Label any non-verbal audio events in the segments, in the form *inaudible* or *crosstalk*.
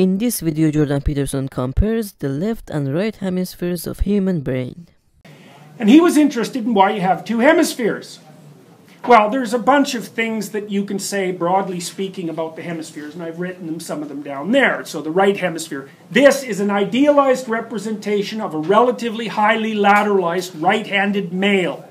In this video, Jordan Peterson compares the left and right hemispheres of human brain. And he was interested in why you have two hemispheres. Well, there's a bunch of things that you can say, broadly speaking, about the hemispheres, and I've written them, some of them down there. So the right hemisphere. This is an idealized representation of a relatively highly lateralized right-handed male.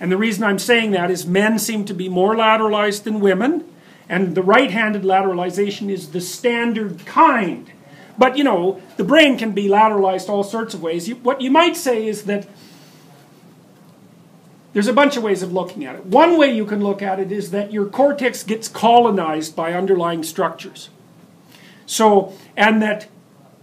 And the reason I'm saying that is men seem to be more lateralized than women, and the right-handed lateralization is the standard kind. But, you know, the brain can be lateralized all sorts of ways. what you might say is that there's a bunch of ways of looking at it. One way you can look at it is that your cortex gets colonized by underlying structures. So, and that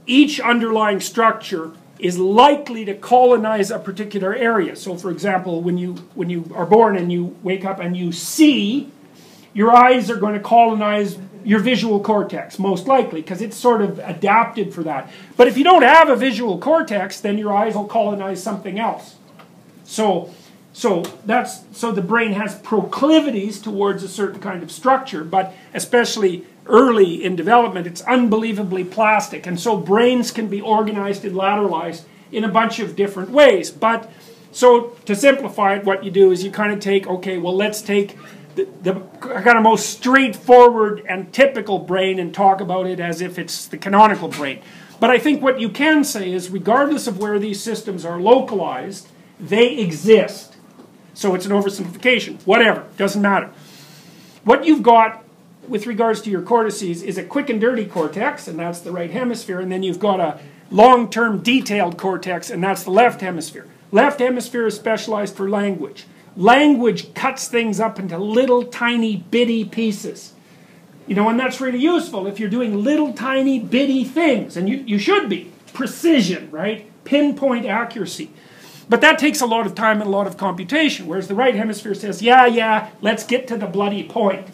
each underlying structure is likely to colonize a particular area. So, for example, when you, when you are born and you wake up and you see, your eyes are going to colonize your visual cortex, most likely, because it's sort of adapted for that. But if you don't have a visual cortex, then your eyes will colonize something else. So, so that's so the brain has proclivities towards a certain kind of structure, but especially early in development, it's unbelievably plastic, and so brains can be organized and lateralized in a bunch of different ways. But so to simplify it, what you do is you kind of take okay, well, let's take the, the kind of most straightforward and typical brain and talk about it as if it's the canonical brain. But I think what you can say is, regardless of where these systems are localized, they exist. So it's an oversimplification. Whatever, doesn't matter. What you've got with regards to your cortices is a quick and dirty cortex, and that's the right hemisphere, and then you've got a long-term detailed cortex, and that's the left hemisphere. Left hemisphere is specialized for language. Language cuts things up into little tiny bitty pieces. You know, and that's really useful if you're doing little tiny bitty things, and you, you should be. Precision, right? Pinpoint accuracy. But that takes a lot of time and a lot of computation, whereas the right hemisphere says, yeah, yeah, let's get to the bloody point.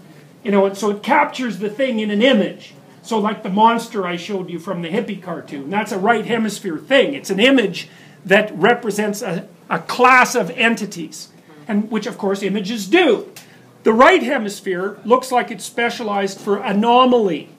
You know, so it captures the thing in an image. So like the monster I showed you from the hippie cartoon, that's a right hemisphere thing. It's an image that represents a, a class of entities, and which of course images do. The right hemisphere looks like it's specialized for anomaly.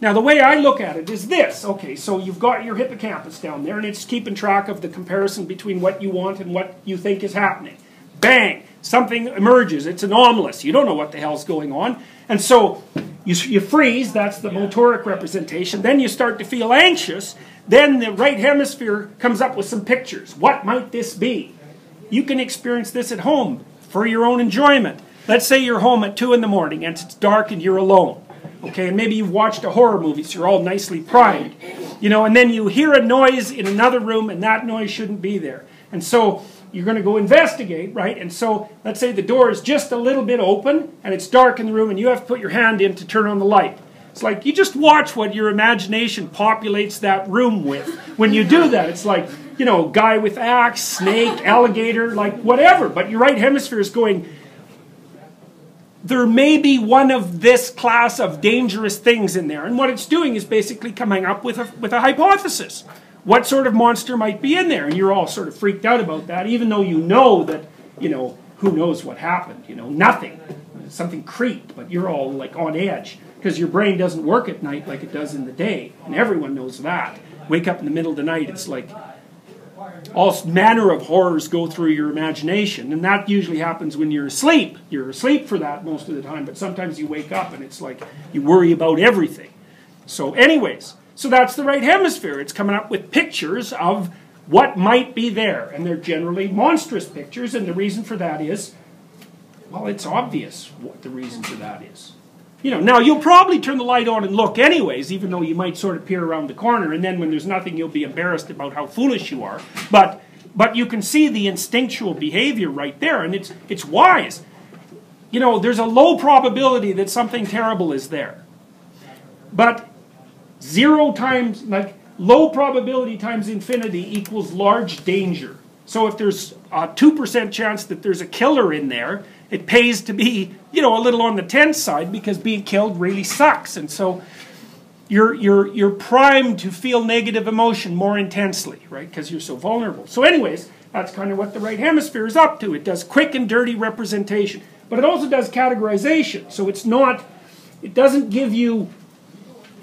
Now, the way I look at it is this. Okay, so you've got your hippocampus down there, and it's keeping track of the comparison between what you want and what you think is happening. Bang! Something emerges. It's anomalous. You don't know what the hell's going on. And so you, you freeze. That's the motoric representation. Then you start to feel anxious. Then the right hemisphere comes up with some pictures. What might this be? You can experience this at home for your own enjoyment. Let's say you're home at 2 in the morning and it's dark and you're alone okay, and maybe you've watched a horror movie, so you're all nicely primed, you know, and then you hear a noise in another room, and that noise shouldn't be there. And so you're going to go investigate, right? And so let's say the door is just a little bit open, and it's dark in the room, and you have to put your hand in to turn on the light. It's like you just watch what your imagination populates that room with. When you do that, it's like, you know, guy with axe, snake, alligator, like whatever. But your right hemisphere is going, there may be one of this class of dangerous things in there. And what it's doing is basically coming up with a, with a hypothesis. What sort of monster might be in there? And you're all sort of freaked out about that, even though you know that, you know, who knows what happened? You know, nothing. Something creaked, but you're all like on edge because your brain doesn't work at night like it does in the day. And everyone knows that. Wake up in the middle of the night, it's like all manner of horrors go through your imagination. And that usually happens when you're asleep. You're asleep for that most of the time, but sometimes you wake up and it's like you worry about everything. So, anyways, so that's the right hemisphere. It's coming up with pictures of what might be there. And they're generally monstrous pictures, and the reason for that is well, it's obvious what the reason for that is. You know, now you'll probably turn the light on and look anyways, even though you might sort of peer around the corner, and then when there's nothing, you'll be embarrassed about how foolish you are. But but you can see the instinctual behavior right there, and it's it's wise. You know, there's a low probability that something terrible is there. But zero times like low probability times infinity equals large danger. So if there's a 2% chance that there's a killer in there, it pays to be, you know, a little on the tense side because being killed really sucks. And so you're, you're, you're primed to feel negative emotion more intensely, right? Because you're so vulnerable. So, anyways, that's kind of what the right hemisphere is up to. It does quick and dirty representation, but it also does categorization. So it's not, it doesn't give you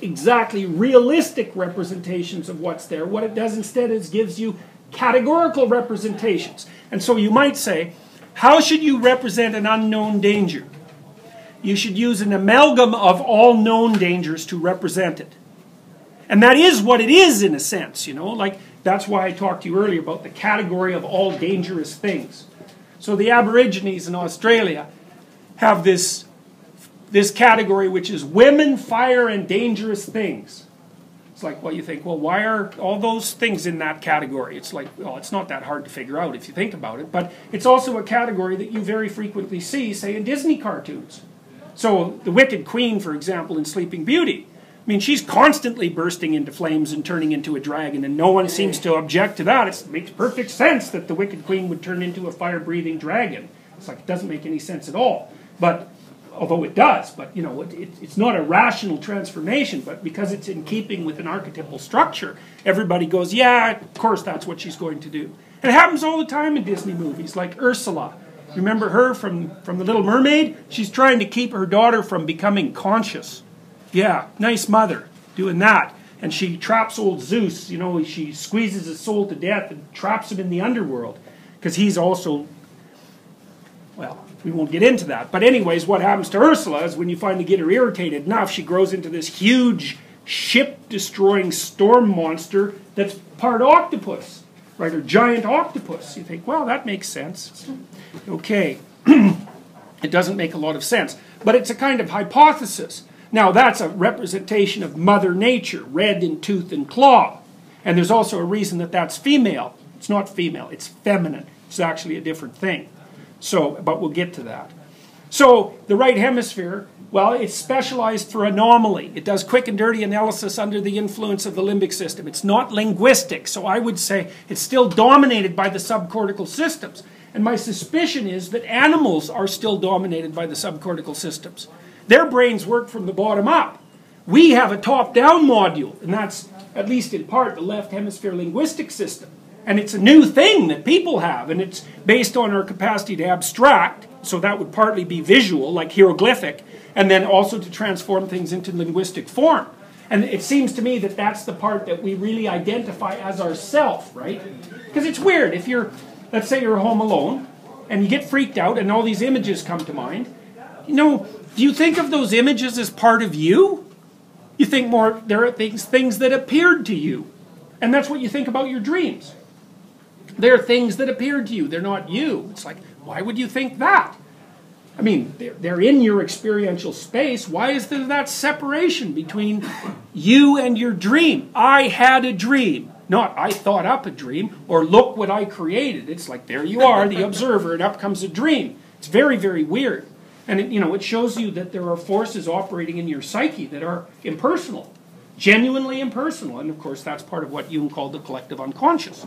exactly realistic representations of what's there. What it does instead is gives you categorical representations. And so you might say, how should you represent an unknown danger? You should use an amalgam of all known dangers to represent it. And that is what it is in a sense, you know, like that's why I talked to you earlier about the category of all dangerous things. So the Aborigines in Australia have this, this category which is women, fire, and dangerous things. Like, well, you think, well, why are all those things in that category? It's like, well, it's not that hard to figure out if you think about it, but it's also a category that you very frequently see, say, in Disney cartoons. So, the Wicked Queen, for example, in Sleeping Beauty, I mean, she's constantly bursting into flames and turning into a dragon, and no one seems to object to that. It makes perfect sense that the Wicked Queen would turn into a fire breathing dragon. It's like, it doesn't make any sense at all. But, although it does, but, you know, it, it, it's not a rational transformation, but because it's in keeping with an archetypal structure, everybody goes, yeah, of course that's what she's going to do. And it happens all the time in Disney movies, like Ursula. Remember her from, from The Little Mermaid? She's trying to keep her daughter from becoming conscious. Yeah, nice mother doing that. And she traps old Zeus, you know, she squeezes his soul to death and traps him in the underworld. Because he's also, well, we won't get into that. But, anyways, what happens to Ursula is when you finally get her irritated enough, she grows into this huge ship destroying storm monster that's part octopus, right? Or giant octopus. You think, well, that makes sense. Okay. *clears throat* it doesn't make a lot of sense. But it's a kind of hypothesis. Now, that's a representation of Mother Nature, red in tooth and claw. And there's also a reason that that's female. It's not female, it's feminine. It's actually a different thing. So, but we'll get to that. So, the right hemisphere, well, it's specialized for anomaly. It does quick and dirty analysis under the influence of the limbic system. It's not linguistic, so I would say it's still dominated by the subcortical systems. And my suspicion is that animals are still dominated by the subcortical systems. Their brains work from the bottom up. We have a top down module, and that's, at least in part, the left hemisphere linguistic system. And it's a new thing that people have, and it's based on our capacity to abstract, so that would partly be visual, like hieroglyphic, and then also to transform things into linguistic form. And it seems to me that that's the part that we really identify as ourself, right? Because it's weird. If you're, let's say you're home alone, and you get freaked out, and all these images come to mind, you know, do you think of those images as part of you? You think more, there are things, things that appeared to you. And that's what you think about your dreams. They're things that appeared to you, they're not you. It's like, why would you think that? I mean, they're, they're in your experiential space. Why is there that separation between you and your dream? I had a dream. Not I thought up a dream or look what I created. It's like there you are, the observer, and up comes a dream. It's very, very weird. And it, you know, it shows you that there are forces operating in your psyche that are impersonal, genuinely impersonal. And of course, that's part of what Jung called the collective unconscious.